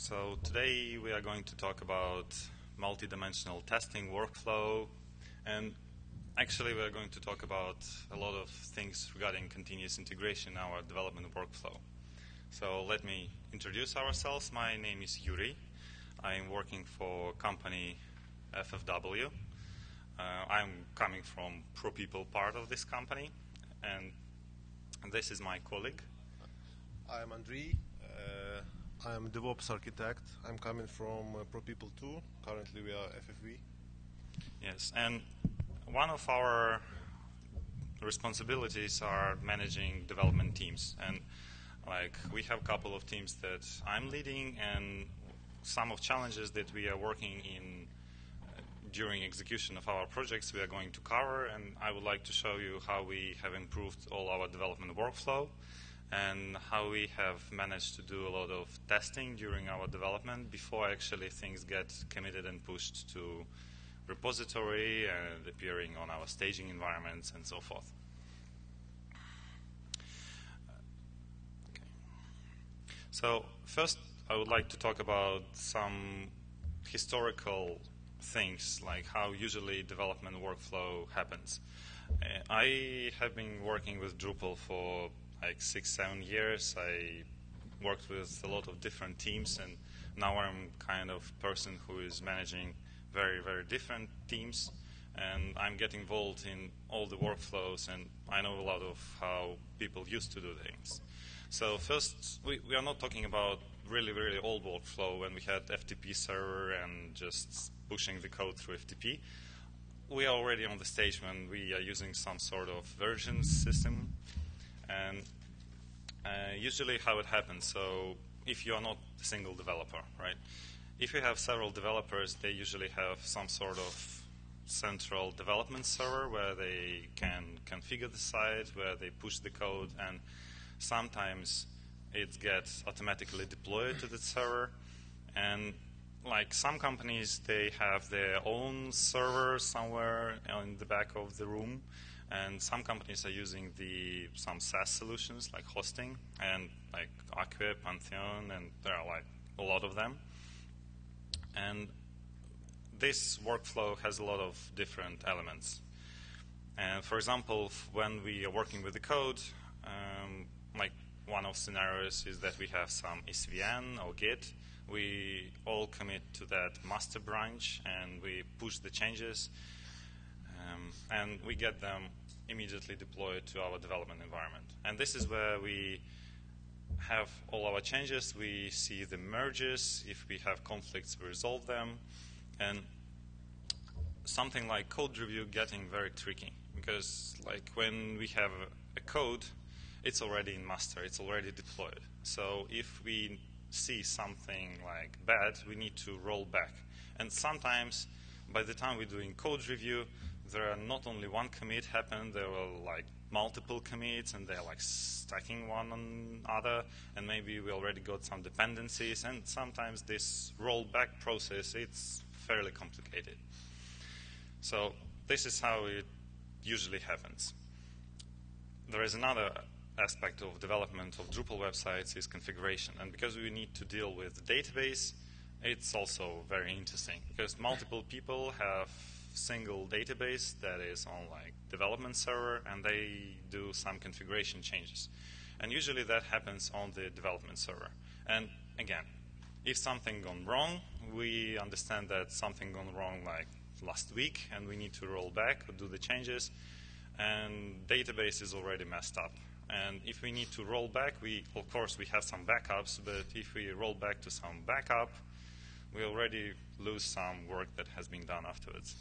So today we are going to talk about multi-dimensional testing workflow and actually we are going to talk about a lot of things regarding continuous integration in our development workflow. So let me introduce ourselves. My name is Yuri. I am working for company FFW. Uh, I'm coming from ProPeople part of this company and this is my colleague. I'm Andriy. I'm DevOps architect. I'm coming from uh, ProPeople 2. Currently, we are FFV. Yes, and one of our responsibilities are managing development teams, and like we have a couple of teams that I'm leading, and some of challenges that we are working in uh, during execution of our projects we are going to cover, and I would like to show you how we have improved all our development workflow and how we have managed to do a lot of testing during our development before actually things get committed and pushed to repository and appearing on our staging environments and so forth. Okay. So first I would like to talk about some historical things like how usually development workflow happens. Uh, I have been working with Drupal for like six, seven years. I worked with a lot of different teams, and now I'm kind of person who is managing very, very different teams. And I'm getting involved in all the workflows, and I know a lot of how people used to do things. So first, we, we are not talking about really, really old workflow when we had FTP server and just pushing the code through FTP. We are already on the stage when we are using some sort of version system and uh, usually how it happens, so if you are not a single developer, right? If you have several developers, they usually have some sort of central development server where they can configure the site, where they push the code, and sometimes it gets automatically deployed to the server. And like some companies, they have their own server somewhere in the back of the room, and some companies are using the some SaaS solutions like hosting and like Acquia, Pantheon, and there are like a lot of them. And this workflow has a lot of different elements. And for example, when we are working with the code, um, like one of scenarios is that we have some SVN or Git. We all commit to that master branch and we push the changes. Um, and we get them immediately deployed to our development environment. And this is where we have all our changes. We see the merges. If we have conflicts, we resolve them. And something like code review getting very tricky because like when we have a code, it's already in master, it's already deployed. So if we see something like bad, we need to roll back. And sometimes by the time we're doing code review, there are not only one commit happened, there were like multiple commits and they're like stacking one on other and maybe we already got some dependencies and sometimes this rollback process it's fairly complicated. So this is how it usually happens. There is another aspect of development of Drupal websites is configuration and because we need to deal with the database it's also very interesting because multiple people have single database that is on like development server and they do some configuration changes. And usually that happens on the development server. And again, if something gone wrong, we understand that something gone wrong like last week and we need to roll back or do the changes and database is already messed up. And if we need to roll back, we of course we have some backups, but if we roll back to some backup, we already lose some work that has been done afterwards.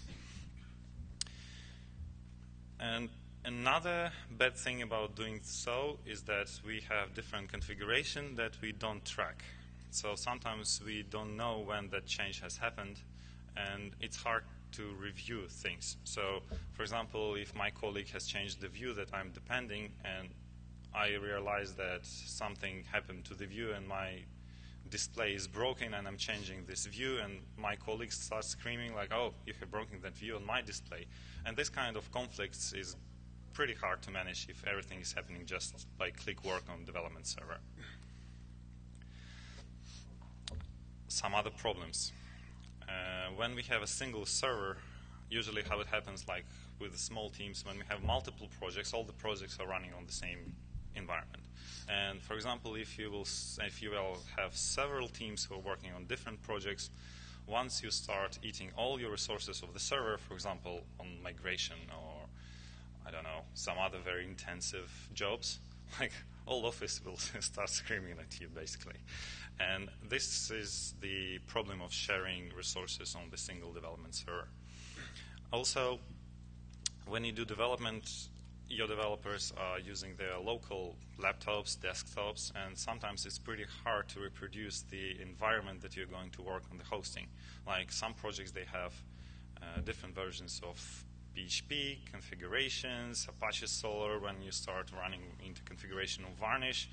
And another bad thing about doing so is that we have different configuration that we don't track. So sometimes we don't know when that change has happened, and it's hard to review things. So, for example, if my colleague has changed the view that I'm depending, and I realize that something happened to the view and my display is broken and I'm changing this view and my colleagues start screaming like, oh, you have broken that view on my display. And this kind of conflicts is pretty hard to manage if everything is happening just by click work on development server. some other problems. Uh, when we have a single server, usually how it happens, like with small teams, when we have multiple projects, all the projects are running on the same environment. And for example, if you will, if you will have several teams who are working on different projects, once you start eating all your resources of the server, for example, on migration or I don't know some other very intensive jobs, like all Office will start screaming at you basically. And this is the problem of sharing resources on the single development server. Also, when you do development, your developers are using their local laptops, desktops, and sometimes it's pretty hard to reproduce the environment that you're going to work on the hosting. Like some projects, they have uh, different versions of PHP configurations, Apache Solr when you start running into configuration of Varnish.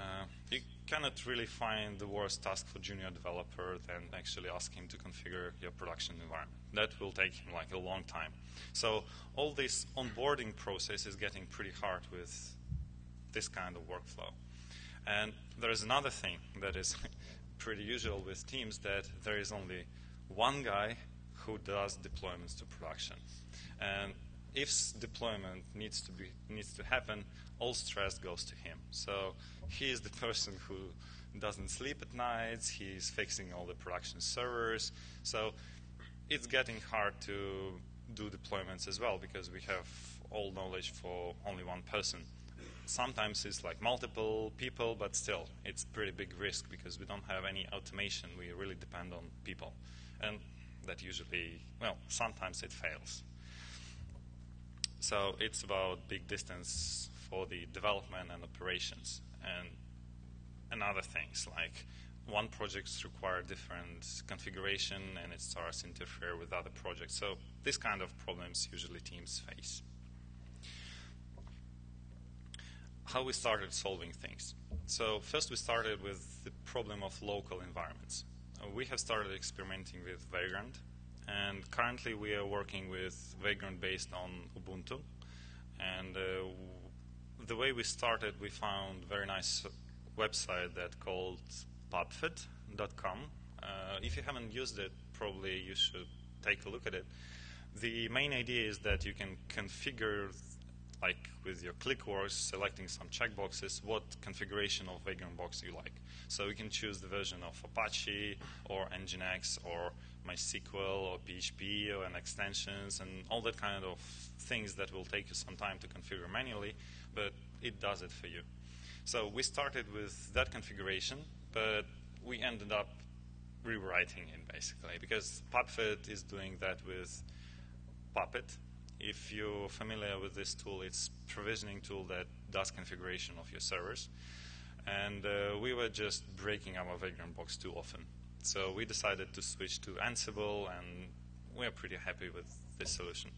Uh, you cannot really find the worst task for junior developer than actually ask him to configure your production environment. That will take him like a long time. So all this onboarding process is getting pretty hard with this kind of workflow. And there is another thing that is pretty usual with teams that there is only one guy who does deployments to production. And if deployment needs to be needs to happen, all stress goes to him. So he is the person who doesn't sleep at nights. He's fixing all the production servers. So it's getting hard to do deployments as well because we have all knowledge for only one person. Sometimes it's like multiple people, but still, it's pretty big risk because we don't have any automation. We really depend on people. And that usually, well, sometimes it fails. So it's about big distance for the development and operations and and other things like one projects require different configuration and it starts to interfere with other projects. So this kind of problems usually teams face. How we started solving things. So first we started with the problem of local environments. We have started experimenting with Vagrant and currently we are working with Vagrant based on Ubuntu and uh, the way we started we found very nice website that called puphpet.com. Uh, if you haven't used it, probably you should take a look at it. The main idea is that you can configure, like with your ClickWorks, selecting some checkboxes, what configuration of Vagrant Box you like. So you can choose the version of Apache or Nginx or MySQL or PHP or and extensions and all that kind of things that will take you some time to configure manually, but it does it for you. So we started with that configuration, but we ended up rewriting it basically because PuPHPet is doing that with Puppet. If you're familiar with this tool, it's provisioning tool that does configuration of your servers. And uh, we were just breaking our Vagrant box too often. So we decided to switch to Ansible, and we're pretty happy with this solution.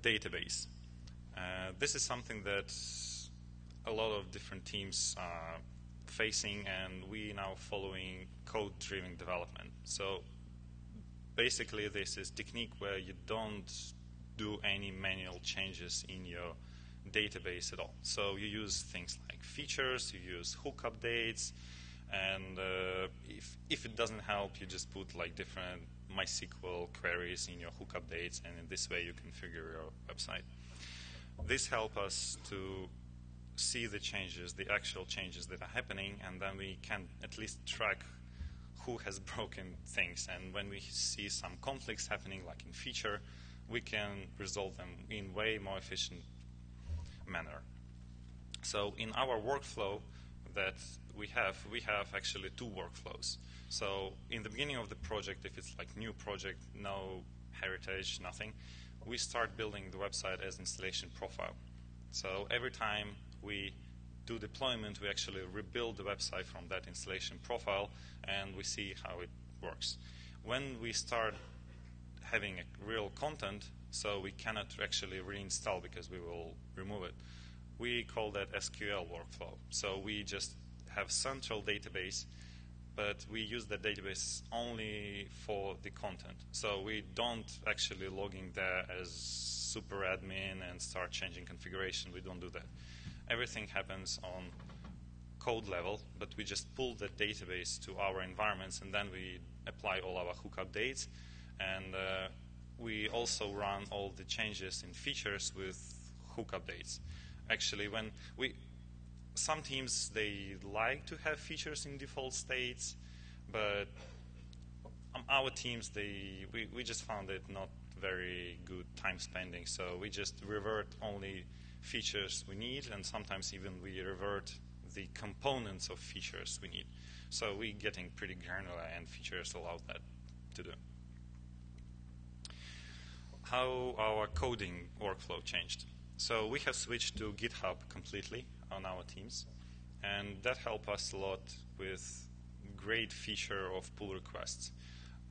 Database. Uh, this is something that a lot of different teams are facing, and we now following code-driven development. So basically, this is technique where you don't do any manual changes in your database at all. So you use things like features, you use hook updates, and uh, if if it doesn't help, you just put like different MySQL queries in your hook updates, and in this way you configure your website. This helps us to see the changes, the actual changes that are happening, and then we can at least track who has broken things. And when we see some conflicts happening, like in feature, we can resolve them in way more efficient manner. So in our workflow that we have, we have actually two workflows. So in the beginning of the project, if it's like new project, no heritage, nothing, we start building the website as installation profile. So every time we do deployment, we actually rebuild the website from that installation profile and we see how it works. When we start having a real content, so we cannot actually reinstall because we will remove it, we call that SQL workflow. So we just have central database, but we use the database only for the content. So we don't actually log in there as super admin and start changing configuration. We don't do that everything happens on code level, but we just pull the database to our environments and then we apply all our hook updates. And uh, we also run all the changes in features with hook updates. Actually, when we some teams they like to have features in default states, but um, our teams they we, we just found it not very good time spending. So we just revert only features we need, and sometimes even we revert the components of features we need. So we're getting pretty granular, and features allow that to do. How our coding workflow changed. So we have switched to GitHub completely on our teams, and that helped us a lot with great feature of pull requests.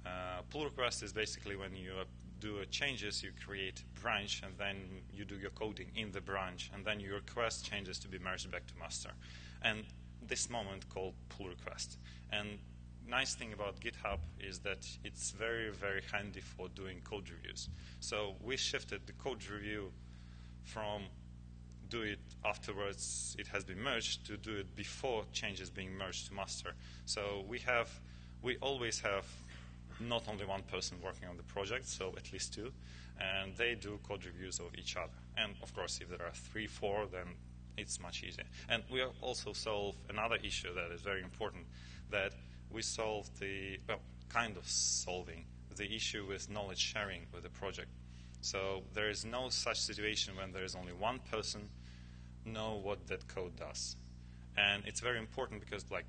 Uh, pull request is basically when you do changes, you create a branch, and then you do your coding in the branch, and then you request changes to be merged back to master. And this moment called pull request. And nice thing about GitHub is that it's very, very handy for doing code reviews. So we shifted the code review from do it afterwards it has been merged to do it before changes being merged to master. So we have, we always have not only one person working on the project, so at least two, and they do code reviews of each other. And of course, if there are three, four, then it's much easier. And we also solve another issue that is very important, that we solve the, well, kind of solving the issue with knowledge sharing with the project. So there is no such situation when there is only one person know what that code does. And it's very important because like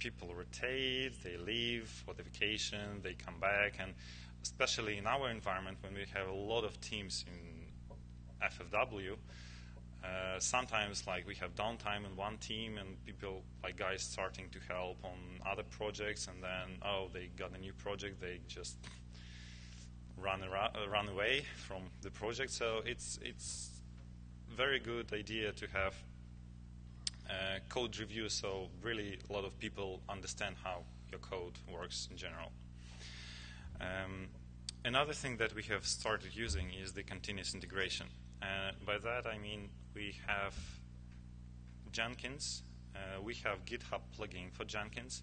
people rotate, they leave for the vacation, they come back, and especially in our environment when we have a lot of teams in FFW, uh, sometimes like we have downtime in one team and people like guys starting to help on other projects and then oh they got a new project they just run around, run away from the project. So it's it's very good idea to have uh, code review so really a lot of people understand how your code works in general. Um, another thing that we have started using is the continuous integration. Uh, by that I mean we have Jenkins, uh, we have GitHub plugin for Jenkins.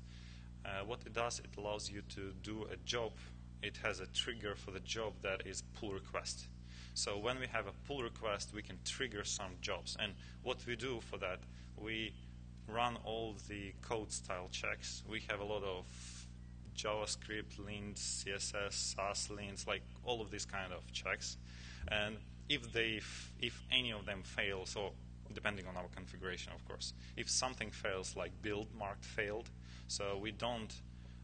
Uh, what it does, it allows you to do a job. It has a trigger for the job that is pull request. So when we have a pull request, we can trigger some jobs. And what we do for that, we run all the code style checks. We have a lot of JavaScript, lint, CSS, Sass lints, like all of these kind of checks. And if they, if any of them fails, or depending on our configuration, of course, if something fails, like build marked failed, so we don't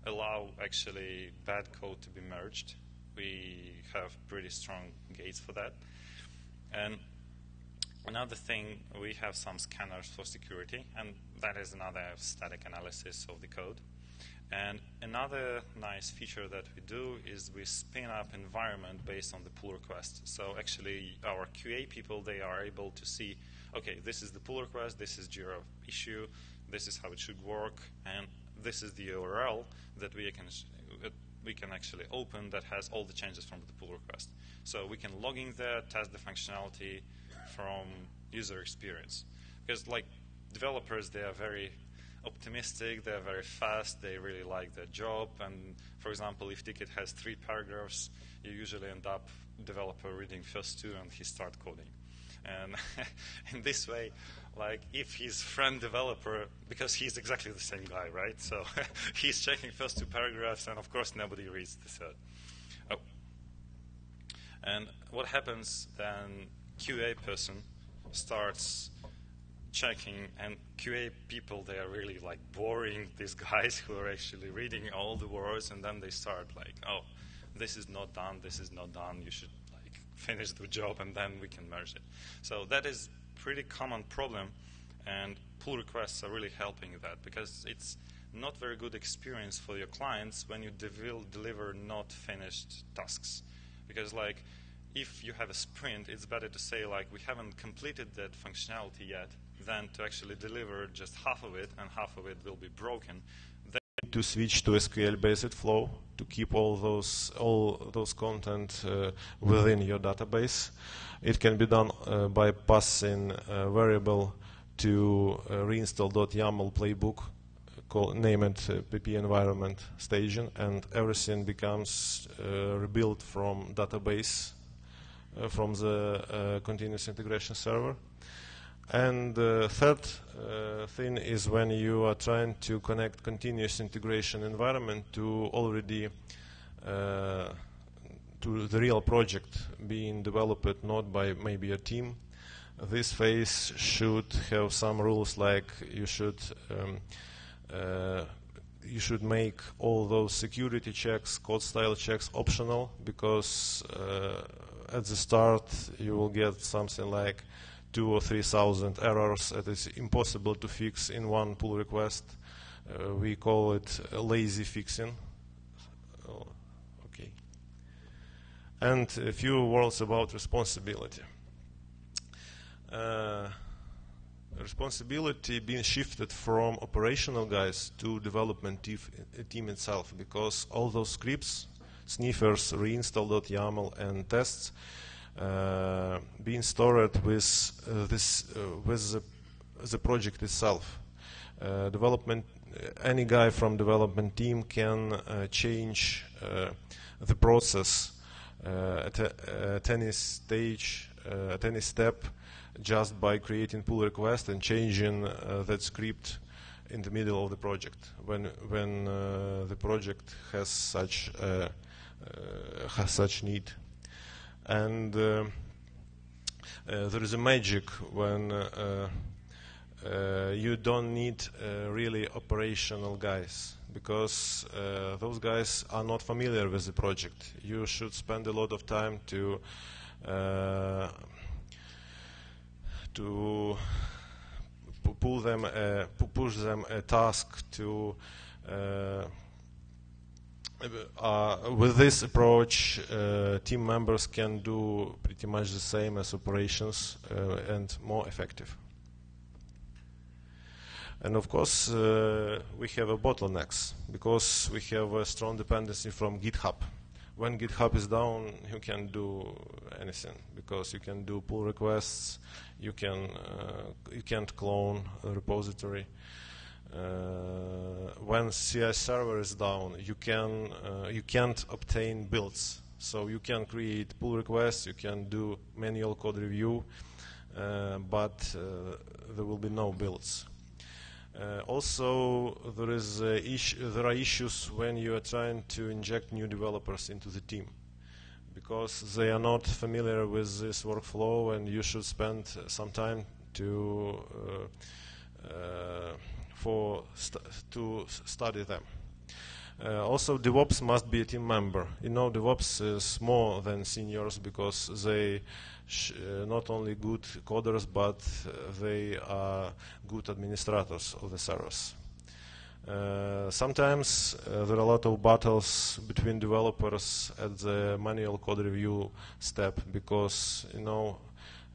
allow actually bad code to be merged. We have pretty strong gates for that. And Another thing, we have some scanners for security, and that is another static analysis of the code. And another nice feature that we do is we spin up environment based on the pull request. So actually, our QA people they are able to see, okay, this is the pull request, this is Jira issue, this is how it should work, and this is the URL that we can we can actually open that has all the changes from the pull request. So we can log in there, test the functionality, from user experience. Because like developers, they are very optimistic, they're very fast, they really like their job. And for example, if ticket has three paragraphs, you usually end up developer reading first two and he start coding. And in this way, like if he's friend developer, because he's exactly the same guy, right? So he's checking first two paragraphs, and of course nobody reads the third. Oh. And what happens then QA person starts checking and QA people they are really like boring these guys who are actually reading all the words and then they start like oh this is not done this is not done you should finish the job and then we can merge it so that is pretty common problem and pull requests are really helping that because it's not very good experience for your clients when you deliver not finished tasks because like if you have a sprint, it's better to say like we haven't completed that functionality yet than to actually deliver just half of it and half of it will be broken. To switch to SQL-based flow to keep all those all those content uh, within your database. It can be done uh, by passing a variable to reinstall.yaml playbook called, name it uh, pp environment staging, and everything becomes uh, rebuilt from database uh, from the continuous integration server. And the third uh, thing is when you are trying to connect continuous integration environment to already uh, to the real project being developed not by maybe a team. This phase should have some rules like you should um, uh, you should make all those security checks, code style checks optional because uh, at the start you will get something like two or three thousand errors that is impossible to fix in one pull request. Uh, we call it lazy fixing. Okay. And a few words about responsibility. Uh, responsibility being shifted from operational guys to development team itself because all those scripts, sniffers, reinstall.yaml, and tests being stored with uh, this uh, with the, the, project itself. Uh, development, uh, any guy from development team can uh, change the process at, a, at, any stage, at any step just by creating pull request and changing uh, that script in the middle of the project when when uh, the project has such uh, has such need and uh, there is a magic when uh, uh, you don't need really operational guys because those guys are not familiar with the project. You should spend a lot of time to to pull them, uh, push them a task to. Uh, with this approach, uh, team members can do pretty much the same as operations uh, and more effective. And of course, uh, we have a bottlenecks because we have a strong dependency from GitHub when GitHub is down, you can do anything because you can do pull requests, you can uh, you can't clone a repository. Uh, when CI server is down, you can uh, you can't obtain builds. So you can create pull requests, you can do manual code review, uh, but there will be no builds. Uh, also, there is there are issues when you are trying to inject new developers into the team because they are not familiar with this workflow, and you should spend some time to uh, for st to study them. Uh, also, DevOps must be a team member. You know, DevOps is more than seniors because they uh, not only good coders, but uh, they are good administrators of the servers. Uh, sometimes uh, there are a lot of battles between developers at the manual code review step because you know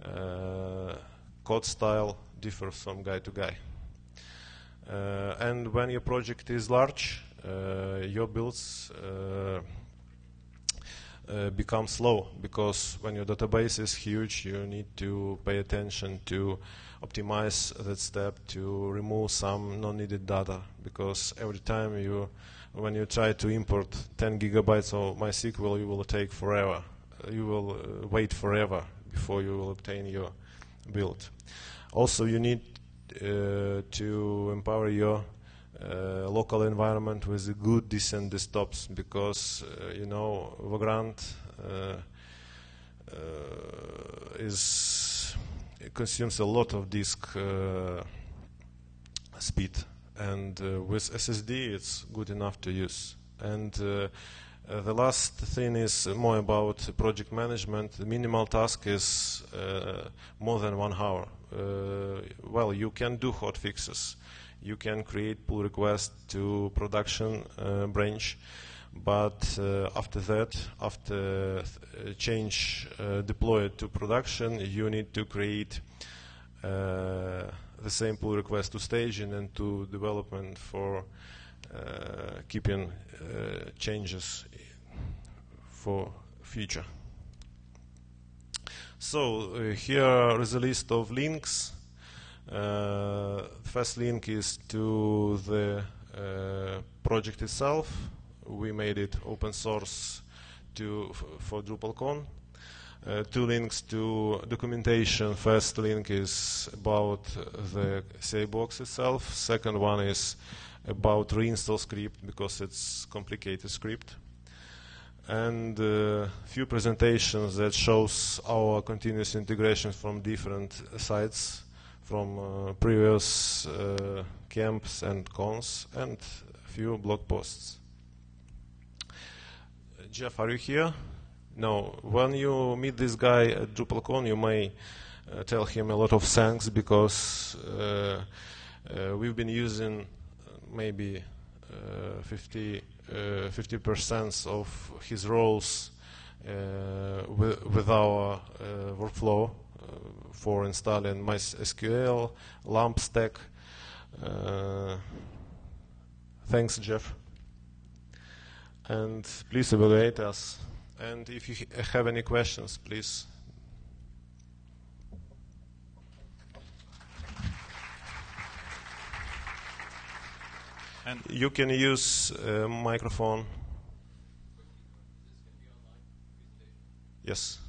uh, code style differs from guy to guy. Uh, and when your project is large, your builds uh, become slow because when your database is huge, you need to pay attention to optimize that step to remove some non-needed data because every time you when you try to import 10 gigabytes of MySQL, you will take forever. You will uh, wait forever before you will obtain your build. Also, you need uh, to empower your uh, local environment with good, decent desktops because uh, you know Vagrant uh, is consumes a lot of disk speed, and with SSD it's good enough to use. And uh, the last thing is more about project management. The minimal task is uh, more than one hour. Uh, well, you can do hot fixes you can create pull request to production uh, branch but uh, after that, after uh, change uh, deployed to production, you need to create uh, the same pull request to staging and to development for uh, keeping changes for future. So here is a list of links Uh, first link is to the uh, project itself. We made it open source to for DrupalCon. Uh, two links to documentation. First link is about the CI box itself. Second one is about reinstall script because it's complicated script. And a uh, few presentations that shows our continuous integration from different sites from uh, previous uh, camps and cons and a few blog posts. Jeff, are you here? No. When you meet this guy at DrupalCon, you may uh, tell him a lot of thanks because uh, uh, we've been using maybe 50 Uh, percent of his roles uh, with, with, our uh, workflow for installing MySQL, LAMP stack. Uh, thanks, Jeff. And please evaluate us. And if you have any questions, please. And you can use a microphone. Yes.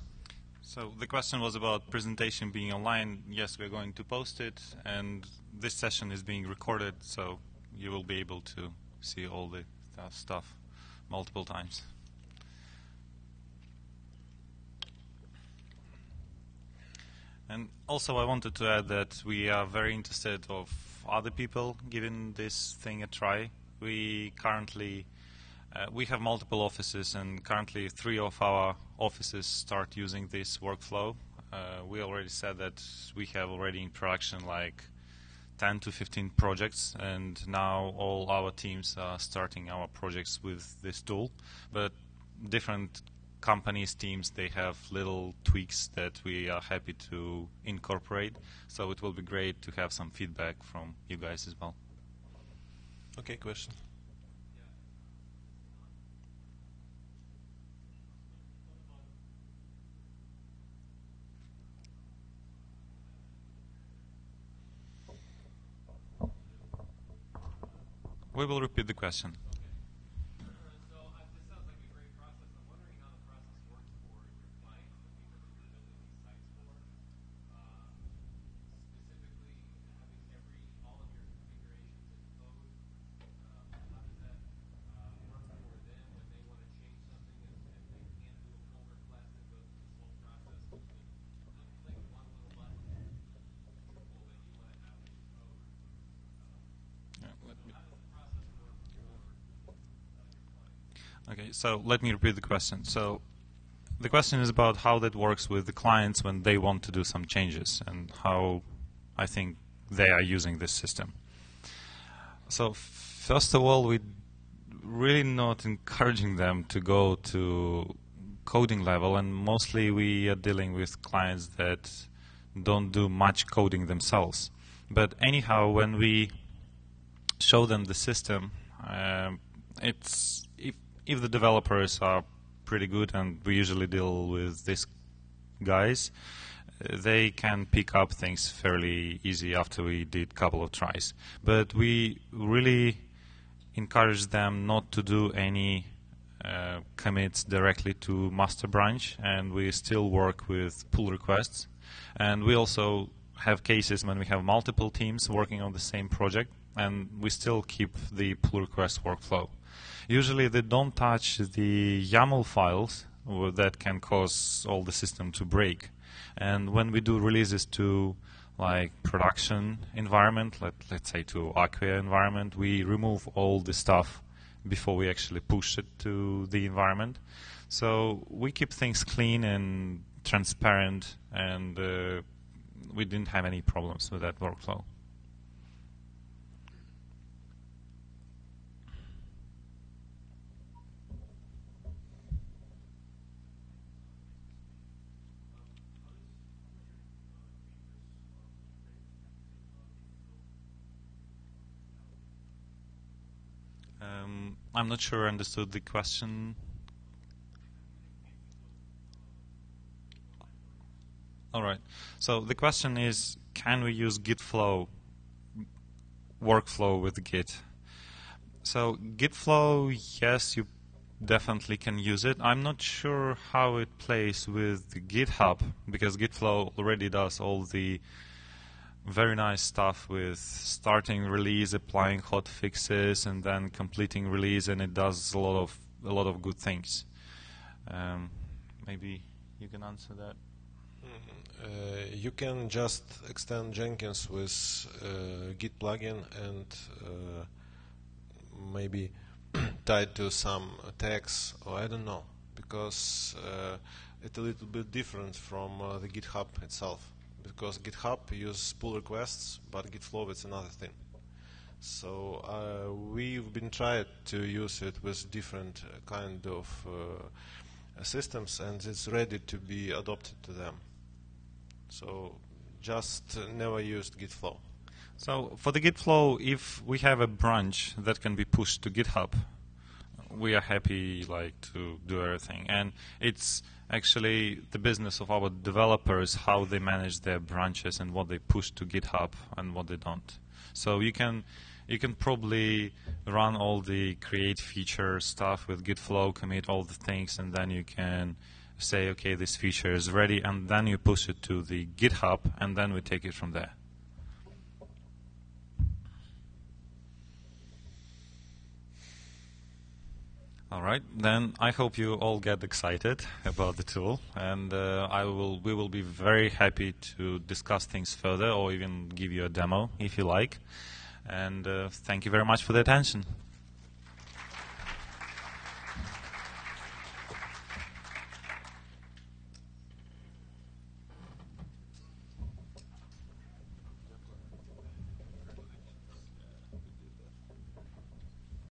So the question was about presentation being online. Yes, we're going to post it, and this session is being recorded, so you will be able to see all the stuff multiple times. And also, I wanted to add that we are very interested of other people giving this thing a try. We currently uh, we have multiple offices, and currently three of our offices start using this workflow. Uh, we already said that we have already in production like 10 to 15 projects, and now all our teams are starting our projects with this tool. But different companies, teams, they have little tweaks that we are happy to incorporate. So it will be great to have some feedback from you guys as well. Okay, question. We will repeat the question. Okay, so let me repeat the question. So the question is about how that works with the clients when they want to do some changes and how I think they are using this system. So first of all, we're really not encouraging them to go to coding level, and mostly we are dealing with clients that don't do much coding themselves. But anyhow, when we show them the system, um, it's if the developers are pretty good, and we usually deal with these guys, they can pick up things fairly easy after we did a couple of tries. But we really encourage them not to do any uh, commits directly to master branch, and we still work with pull requests. And we also have cases when we have multiple teams working on the same project, and we still keep the pull request workflow. Usually they don't touch the YAML files that can cause all the system to break. And when we do releases to like production environment, let, let's say to Acquia environment, we remove all the stuff before we actually push it to the environment. So we keep things clean and transparent, and uh, we didn't have any problems with that workflow. Um, I'm not sure I understood the question. All right. So the question is, can we use Git flow workflow with Git? So Git flow, yes, you definitely can use it. I'm not sure how it plays with GitHub because GitFlow already does all the very nice stuff with starting release, applying hot fixes, and then completing release, and it does a lot of a lot of good things. Um, maybe you can answer that. Mm-hmm. Uh, you can just extend Jenkins with uh, Git plugin and uh, maybe tied to some tags or I don't know because uh, it's a little bit different from uh, the GitHub itself because GitHub uses pull requests but GitFlow is another thing. So uh, we've been trying to use it with different kind of uh, systems and it's ready to be adopted to them. So just never used GitFlow. So for the GitFlow, if we have a branch that can be pushed to GitHub, we are happy like to do everything. And it's actually the business of our developers how they manage their branches and what they push to GitHub and what they don't. So you can you can probably run all the create feature stuff with Git flow, commit all the things, and then you can say, okay, this feature is ready, and then you push it to the GitHub, and then we take it from there. All right, then I hope you all get excited about the tool, and uh, I will. We will be very happy to discuss things further, or even give you a demo if you like. And uh, thank you very much for the attention.